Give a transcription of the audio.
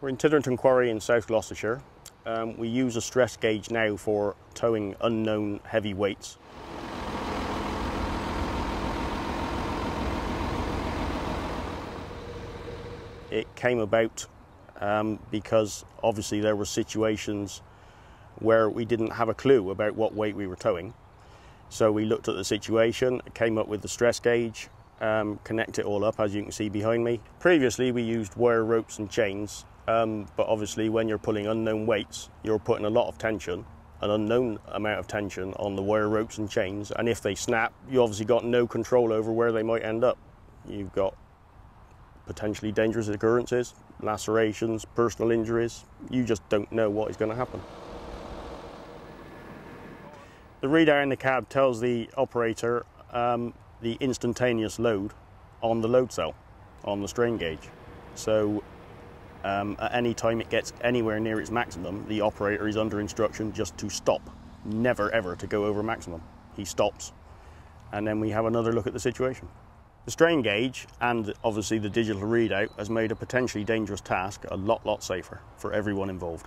We're in Tytherington Quarry in South Gloucestershire. Um, we use a stress gauge now for towing unknown heavy weights. It came about um, because obviously there were situations where we didn't have a clue about what weight we were towing. So we looked at the situation, came up with the stress gauge, um, connect it all up as you can see behind me. Previously we used wire ropes and chains, um, but obviously when you're pulling unknown weights, you're putting a lot of tension, an unknown amount of tension on the wire ropes and chains, and if they snap, you obviously got no control over where they might end up. You've got potentially dangerous occurrences, lacerations, personal injuries. You just don't know what is going to happen. The readout in the cab tells the operator um, the instantaneous load on the load cell, on the strain gauge. So um, at any time it gets anywhere near its maximum, the operator is under instruction just to stop, never ever to go over maximum. He stops, and then we have another look at the situation. The strain gauge and obviously the digital readout has made a potentially dangerous task a lot, lot safer for everyone involved.